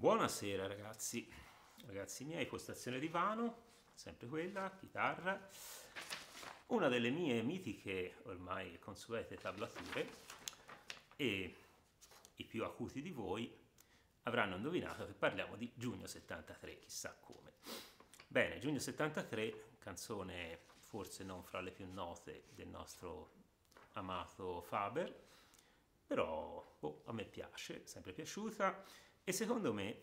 Buonasera ragazzi, ragazzi miei, postazione divano, sempre quella, chitarra, una delle mie mitiche ormai consuete tablature e i più acuti di voi avranno indovinato che parliamo di giugno 73, chissà come. Bene, giugno 73, canzone forse non fra le più note del nostro amato Faber, però boh, a me piace, sempre piaciuta e secondo me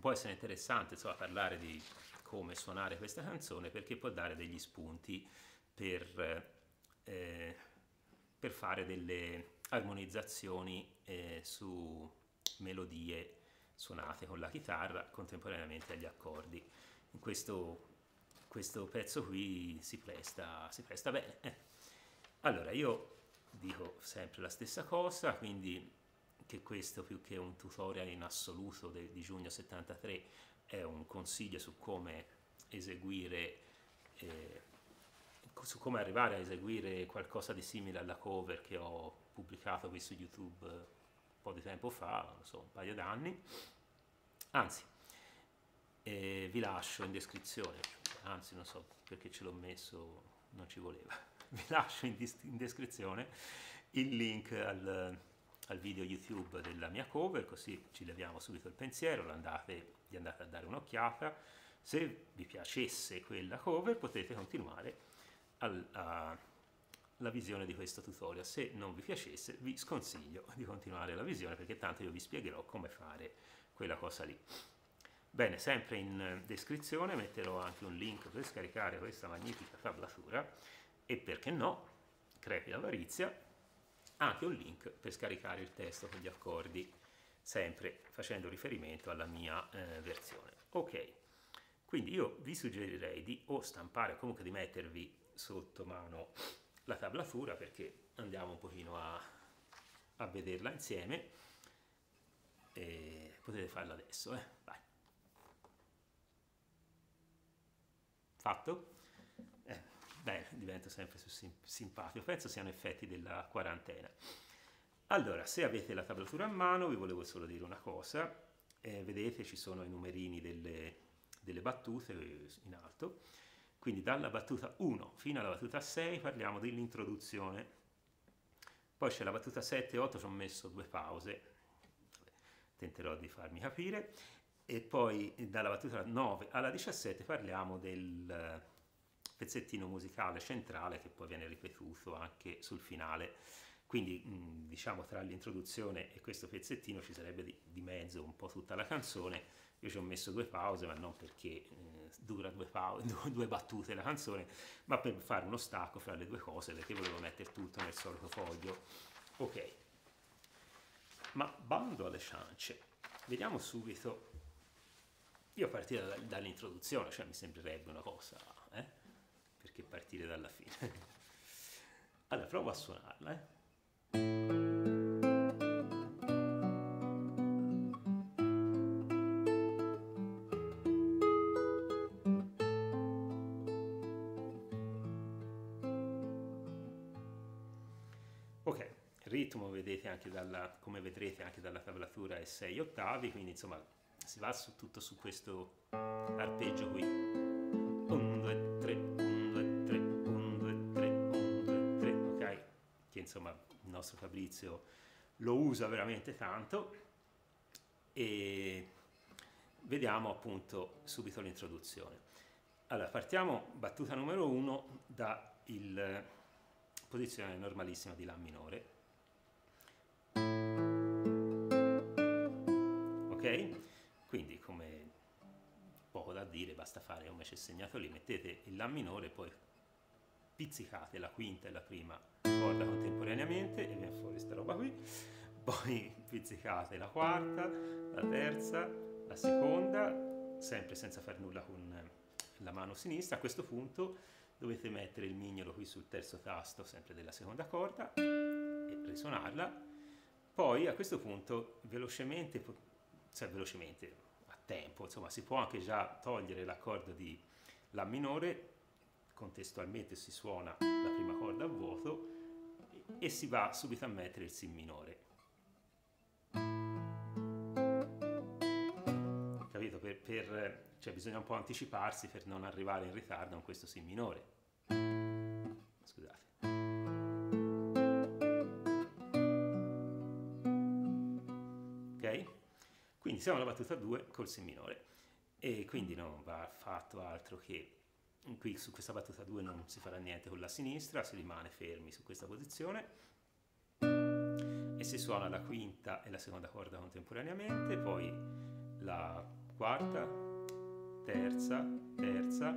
può essere interessante insomma, parlare di come suonare questa canzone perché può dare degli spunti per, eh, per fare delle armonizzazioni eh, su melodie suonate con la chitarra contemporaneamente agli accordi. In questo, questo pezzo qui si presta, si presta bene. Allora, io dico sempre la stessa cosa, quindi che questo più che un tutorial in assoluto de, di giugno 73 è un consiglio su come eseguire eh, su come arrivare a eseguire qualcosa di simile alla cover che ho pubblicato qui su YouTube un po' di tempo fa, non so, un paio d'anni. Anzi, eh, vi lascio in descrizione, anzi non so perché ce l'ho messo, non ci voleva, vi lascio in, in descrizione il link al, al video YouTube della mia cover, così ci leviamo subito il pensiero, andate, gli andate a dare un'occhiata. Se vi piacesse quella cover potete continuare alla visione di questo tutorial. Se non vi piacesse vi sconsiglio di continuare la visione perché tanto io vi spiegherò come fare quella cosa lì. Bene, sempre in descrizione metterò anche un link per scaricare questa magnifica tablatura e perché no, crepi l'avarizia, anche un link per scaricare il testo con gli accordi, sempre facendo riferimento alla mia eh, versione. Ok, quindi io vi suggerirei di o stampare, comunque di mettervi sotto mano la tablatura perché andiamo un pochino a, a vederla insieme e potete farlo adesso, eh? Vai. Fatto? Eh beh, divento sempre più sim simpatico. Penso siano effetti della quarantena. Allora, se avete la tablatura a mano, vi volevo solo dire una cosa. Eh, vedete, ci sono i numerini delle, delle battute in alto. Quindi dalla battuta 1 fino alla battuta 6 parliamo dell'introduzione. Poi c'è la battuta 7 e 8, ci ho messo due pause. Tenterò di farmi capire. E poi dalla battuta 9 alla 17 parliamo del pezzettino musicale centrale che poi viene ripetuto anche sul finale. Quindi diciamo tra l'introduzione e questo pezzettino ci sarebbe di, di, mezzo un po' tutta la canzone. Io ci ho messo due pause, ma non perché eh, dura due, pause, due battute la canzone, ma per fare uno stacco fra le due cose, perché volevo mettere tutto nel solito foglio. Ok, ma bando alle ciance, vediamo subito. Io partire dall'introduzione, cioè mi sembrerebbe una cosa, perché partire dalla fine. Allora, provo a suonarla, eh. Ok, il ritmo vedete anche dalla, come vedrete anche dalla tablatura è 6 ottavi, quindi insomma si va su, tutto su questo arpeggio qui. Insomma il nostro Fabrizio lo usa veramente tanto e vediamo appunto subito l'introduzione. Allora partiamo battuta numero uno da il posizione normalissima di La minore. Ok? Quindi come poco da dire, basta fare come c'è segnato lì, mettete il La minore, poi pizzicate la quinta e la prima corda contemporaneamente e viene fuori sta roba qui, poi pizzicate la quarta, la terza, la seconda, sempre senza fare nulla con la mano sinistra, a questo punto dovete mettere il mignolo qui sul terzo tasto, sempre della seconda corda, e risuonarla, poi a questo punto velocemente, cioè velocemente, a tempo, insomma si può anche già togliere l'accordo di La minore contestualmente si suona la prima corda a vuoto e si va subito a mettere il Si minore. cioè bisogna un po' anticiparsi per non arrivare in ritardo con questo Si minore. Scusate. Ok? Quindi siamo alla battuta 2 col Si minore e quindi non va fatto altro che qui su questa battuta 2 non si farà niente con la sinistra, si rimane fermi su questa posizione e si suona la quinta e la seconda corda contemporaneamente, poi la quarta, terza, terza,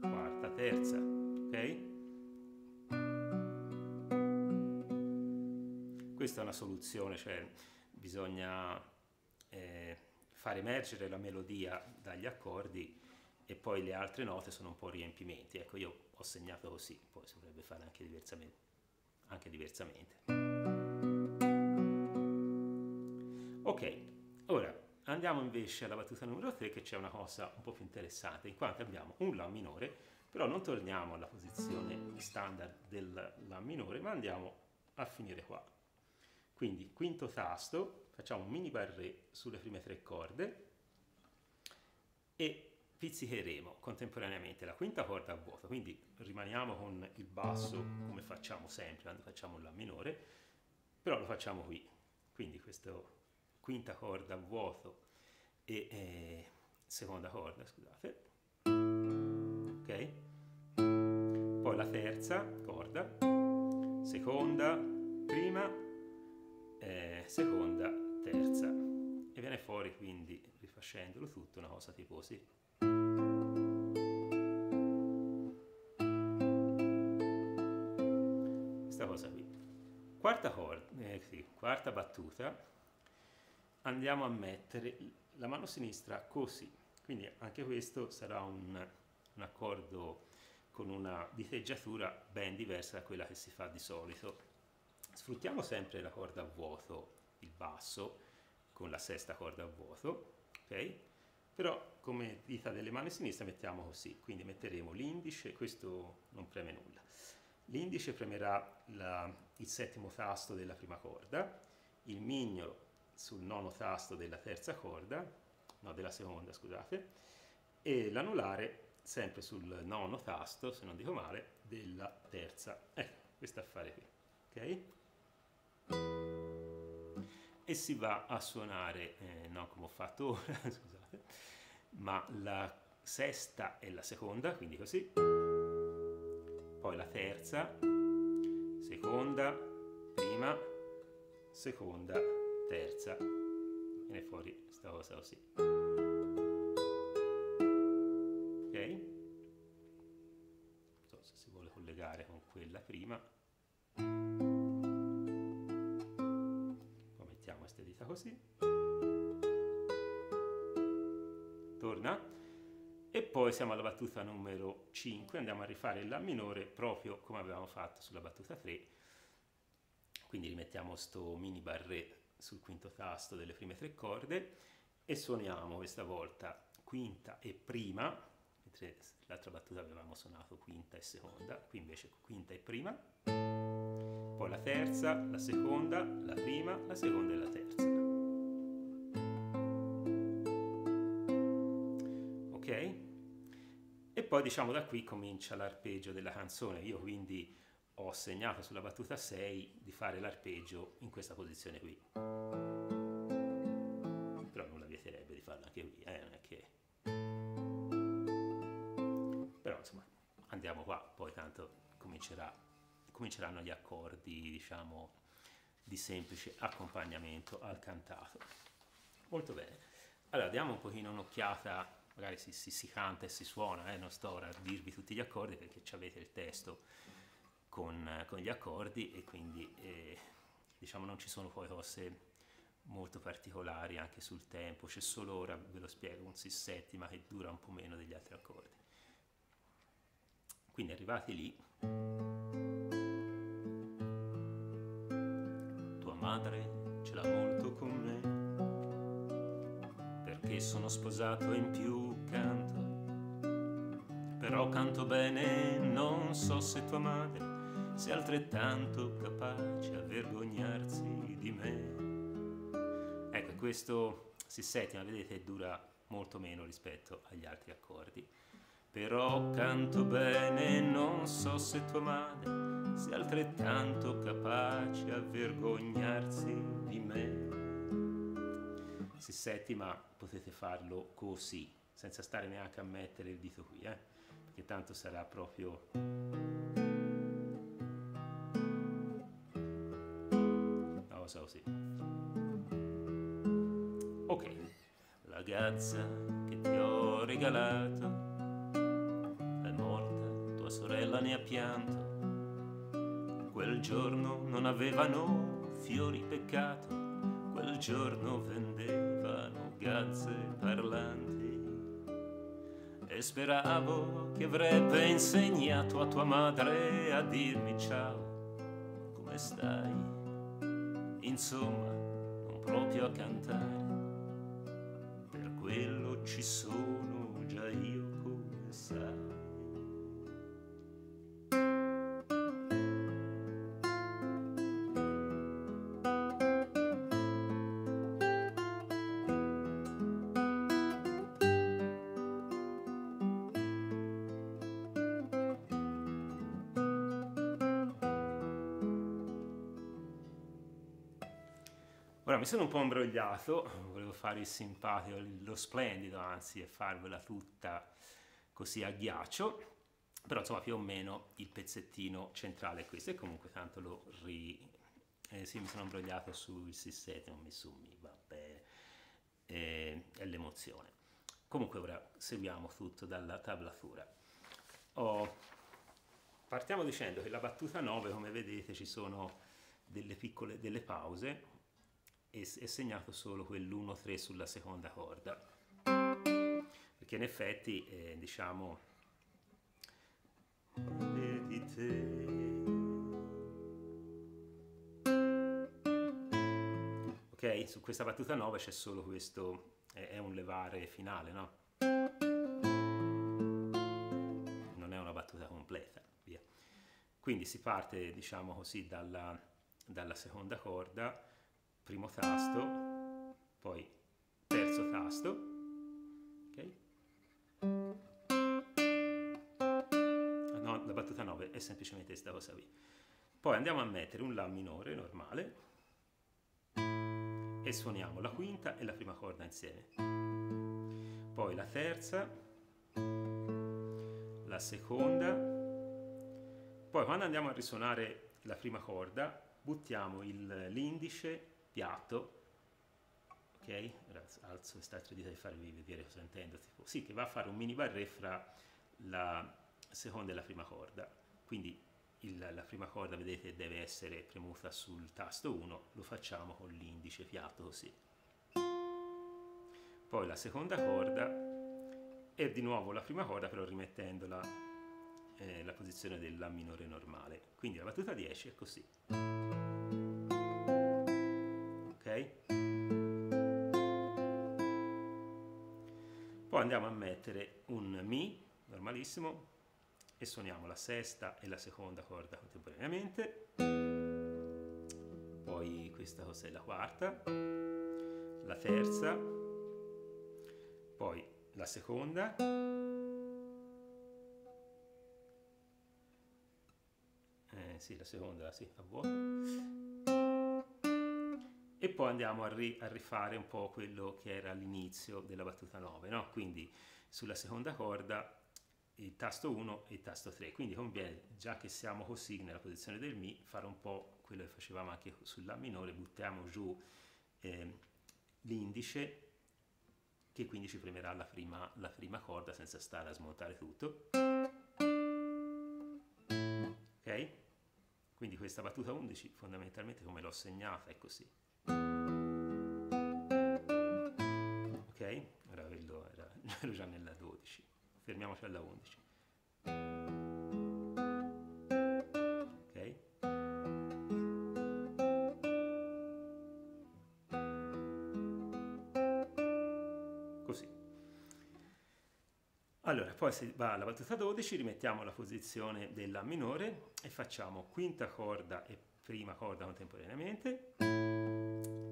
quarta, terza, ok? Questa è una soluzione, cioè bisogna eh, far emergere la melodia dagli accordi e poi le altre note sono un po' riempimenti. Ecco, io ho segnato così, poi si potrebbe fare anche diversamente. Anche diversamente. Ok, ora andiamo invece alla battuta numero 3 che c'è una cosa un po' più interessante, in quanto abbiamo un La minore, però non torniamo alla posizione standard del La minore, ma andiamo a finire qua. Quindi quinto tasto, facciamo un mini barré sulle prime tre corde e pizzicheremo contemporaneamente la quinta corda a vuoto, quindi rimaniamo con il basso come facciamo sempre quando facciamo un La minore, però lo facciamo qui. Quindi questa quinta corda a vuoto e eh, seconda corda, scusate. Ok? Poi la terza corda, seconda, prima, eh, seconda, terza. E viene fuori quindi, rifacendolo tutto, una cosa tipo così. Quarta, eh, sì, quarta battuta, andiamo a mettere la mano sinistra così, quindi anche questo sarà un, un accordo con una diteggiatura ben diversa da quella che si fa di solito. Sfruttiamo sempre la corda a vuoto, il basso, con la sesta corda a vuoto, ok? Però come dita delle mani sinistre mettiamo così, quindi metteremo l'indice, questo non preme nulla. L'indice premerà la, il settimo tasto della prima corda, il mignolo sul nono tasto della terza corda, no della seconda scusate, e l'anulare sempre sul nono tasto, se non dico male, della terza. Ecco, questo affare qui, ok? E si va a suonare, eh, non come ho fatto ora, scusate, ma la sesta e la seconda, quindi così, poi la terza, seconda, prima, seconda, terza. Viene fuori questa cosa così. Ok? Non so se si vuole collegare con quella prima. Poi mettiamo queste dita così. Torna e poi siamo alla battuta numero 5, andiamo a rifare il La minore proprio come avevamo fatto sulla battuta 3, quindi rimettiamo sto mini barré sul quinto tasto delle prime tre corde e suoniamo questa volta quinta e prima, mentre l'altra battuta avevamo suonato quinta e seconda, qui invece quinta e prima, poi la terza, la seconda, la prima, la seconda e la terza. Poi diciamo da qui comincia l'arpeggio della canzone. Io quindi ho segnato sulla battuta 6 di fare l'arpeggio in questa posizione qui. Però non la vieterebbe di farlo anche qui, eh? non è che... Però insomma andiamo qua, poi tanto comincerà, cominceranno gli accordi, diciamo, di semplice accompagnamento al cantato. Molto bene. Allora diamo un pochino un'occhiata magari si, si, si canta e si suona, eh? non sto ora a dirvi tutti gli accordi perché avete il testo con, con, gli accordi e quindi eh, diciamo non ci sono poi cose molto particolari anche sul tempo, c'è solo ora, ve lo spiego, un si settima che dura un po' meno degli altri accordi. Quindi arrivati lì, tua madre ce l'ha molto con me sono sposato in più canto. Però canto bene, non so se tua madre sia altrettanto capace a vergognarsi di me. Ecco, questo si settima, vedete, dura molto meno rispetto agli altri accordi. Però canto bene, non so se tua madre sia altrettanto capace a vergognarsi di me. Si settima potete farlo così, senza stare neanche a mettere il dito qui, eh? perché tanto sarà proprio... Una cosa così. Ok, la gazza che ti ho regalato sorella ne ha pianto. Quel giorno non avevano fiori peccato, quel giorno vendevano gazze parlanti. Speravo che avrebbe insegnato a tua madre a dirmi ciao, come stai? Insomma, non proprio a cantare, per quello ci sono mi sono un po' imbrogliato, volevo fare il simpatico, lo splendido anzi e farvela tutta così a ghiaccio, però insomma più o meno il pezzettino centrale è questo e comunque tanto lo ri... Eh, sì, mi sono imbrogliato sul Si7, non mi summi, vabbè, eh, è l'emozione. Comunque ora seguiamo tutto dalla tablatura. Oh, partiamo dicendo che la battuta 9, come vedete, ci sono delle piccole delle pause è, è segnato solo quell'1-3 sulla seconda corda. Perché in effetti eh, diciamo vedi te. Ok su questa battuta 9 c'è solo questo è, è un levare finale no? Non è una battuta completa via. Quindi si parte diciamo così dalla, dalla seconda corda primo tasto, poi terzo tasto, ok? No, la battuta 9 è semplicemente questa cosa qui. Poi andiamo a mettere un La minore normale e suoniamo la quinta e la prima corda insieme. Poi la terza, la seconda, poi quando andiamo a risuonare la prima corda buttiamo l'indice piatto, ok? Alzo quest'altra dita per farvi vedere cosa intendo, tipo, sì, che va a fare un mini barré fra la seconda e la prima corda, quindi il, la prima corda, vedete, deve essere premuta sul tasto 1, lo facciamo con l'indice piatto così. Poi la seconda corda e di nuovo la prima corda però rimettendola eh, la posizione della minore normale. Quindi la battuta 10 è così. Andiamo a mettere un Mi normalissimo e suoniamo la sesta e la seconda corda contemporaneamente. Poi questa cosa è la quarta, la terza, poi la seconda, eh, sì, la seconda, sì, a vuoto e poi andiamo a, ri, a, rifare un po' quello che era all'inizio della battuta 9, no? quindi sulla seconda corda il tasto 1 e il tasto 3, quindi conviene, già che siamo così nella posizione del Mi, fare un po' quello che facevamo anche sulla minore, buttiamo giù eh, l'indice che quindi ci premerà la prima, la prima corda senza stare a smontare tutto. Ok? Quindi questa battuta 11 fondamentalmente come l'ho segnata è così. Quello era, ero già nella 12. Fermiamoci alla 11. Ok? Così. Allora, poi si va alla battuta 12, rimettiamo la posizione della minore e facciamo quinta corda e prima corda contemporaneamente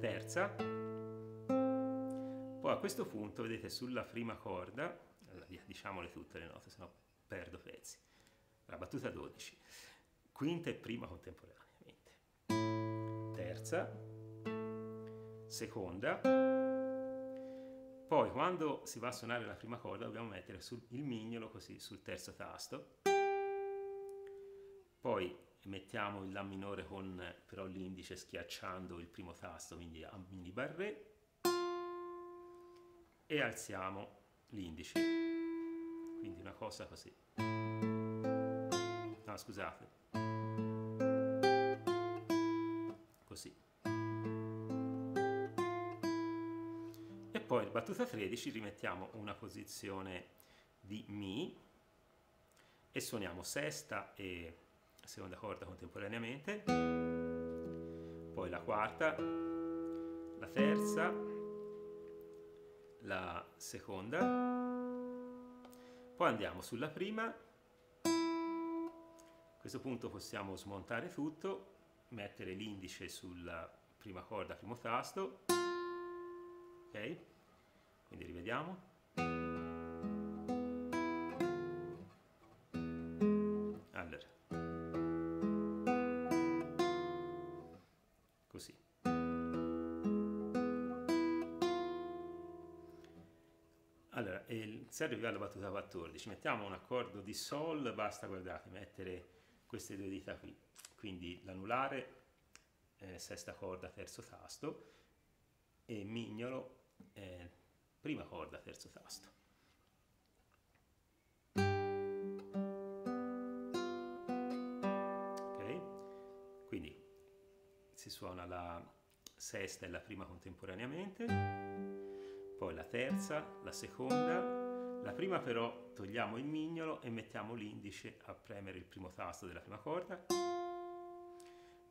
terza, poi a questo punto, vedete, sulla prima corda, diciamole tutte le note, se no perdo pezzi. La battuta 12, quinta e prima contemporaneamente, terza, seconda, poi quando si va a suonare la prima corda dobbiamo mettere sul, il mignolo così sul terzo tasto, poi mettiamo il La minore con però l'indice schiacciando il primo tasto, quindi a mini barré, e alziamo l'indice, quindi una cosa così. No, scusate. Così. E poi in battuta 13 rimettiamo una posizione di Mi e suoniamo sesta e seconda corda contemporaneamente, poi la quarta, la terza, la seconda, poi andiamo sulla prima, a questo punto possiamo smontare tutto, mettere l'indice sulla prima corda, primo tasto, ok? Quindi rivediamo. Se arriviamo alla battuta 14 mettiamo un accordo di Sol, basta guardate, mettere queste due dita qui, quindi l'anulare, eh, sesta corda, terzo tasto, e mignolo, eh, prima corda, terzo tasto. Ok? Quindi si suona la sesta e la prima contemporaneamente, poi la terza, la seconda, la prima però togliamo il mignolo e mettiamo l'indice a premere il primo tasto della prima corda,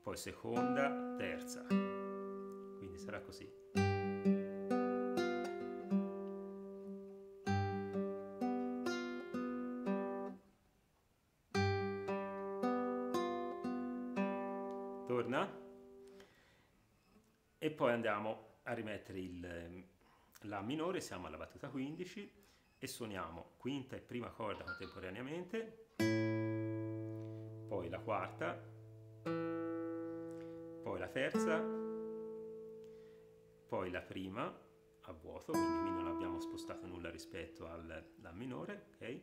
poi seconda, terza, quindi sarà così. La minore, siamo alla battuta 15 e suoniamo quinta e prima corda contemporaneamente, poi la quarta, poi la terza, poi la prima a vuoto, quindi qui non abbiamo spostato nulla rispetto al La minore, ok?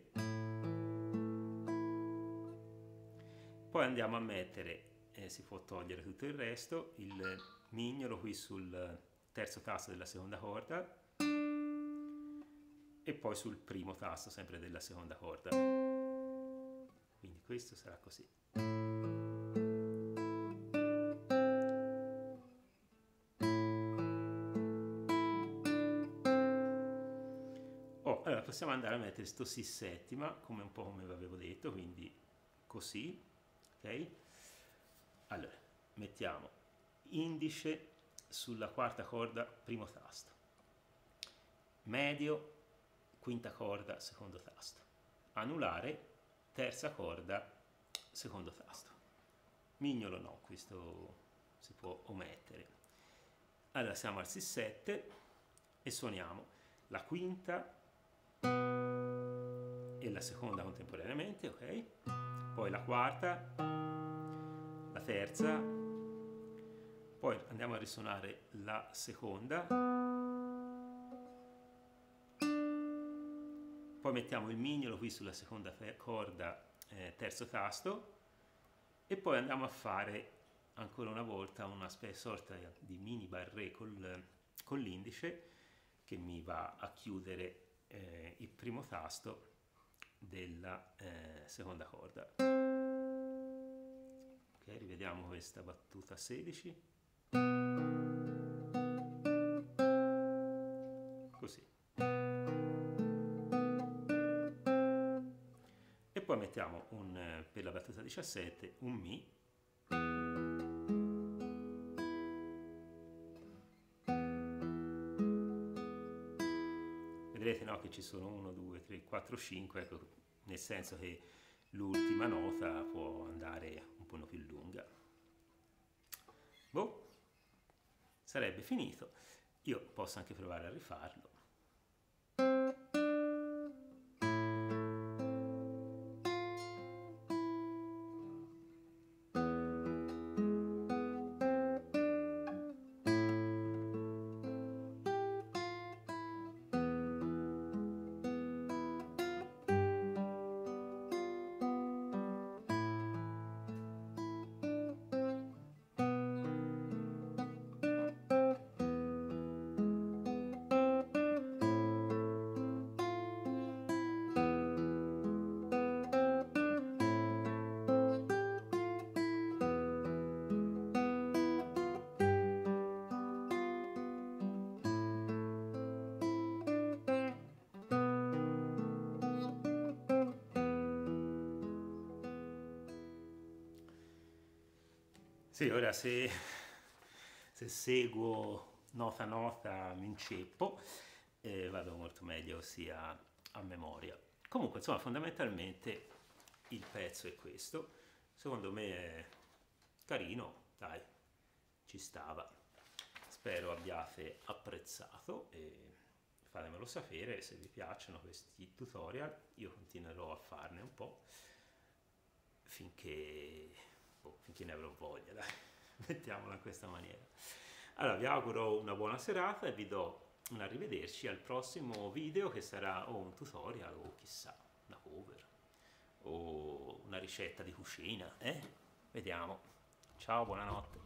Poi andiamo a mettere, eh, si può togliere tutto il resto, il mignolo qui sul terzo tasto della seconda corda, e poi sul primo tasto sempre della seconda corda. Quindi questo sarà così. Oh, allora possiamo andare a mettere sto si settima, come un po' come vi avevo detto, quindi così, ok? Allora, mettiamo indice sulla quarta corda, primo tasto, medio quinta corda, secondo tasto. Anulare, terza corda, secondo tasto. Mignolo no, questo si può omettere. Allora siamo al Si7 e suoniamo la quinta e la seconda contemporaneamente, ok? Poi la quarta, la terza, poi andiamo a risuonare la seconda poi mettiamo il mignolo qui sulla seconda corda, eh, terzo tasto, e poi andiamo a fare ancora una volta una sorta di mini barré col, con l'indice che mi va a chiudere eh, il primo tasto della eh, seconda corda. Ok, rivediamo questa battuta 16. Mettiamo un, eh, per la battuta 17 un Mi. Vedrete no, che ci sono 1, 2, 3, 4, 5 ecco, nel senso che l'ultima nota può andare un po' più lunga. Boh sarebbe finito. Io posso anche provare a rifarlo Sì, ora se, se seguo nota nota mi inceppo e vado molto meglio sia a memoria. Comunque, insomma, fondamentalmente il pezzo è questo. Secondo me è carino, dai, ci stava. Spero abbiate apprezzato e fatemelo sapere se vi piacciono questi tutorial. Io continuerò a farne un po' finché, boh, finché ne avrò voglia, dai. Mettiamola in questa maniera. Allora, vi auguro una buona serata e vi do un arrivederci al prossimo video che sarà o un tutorial o chissà, una cover o una ricetta di cucina, eh? Vediamo. Ciao, buonanotte.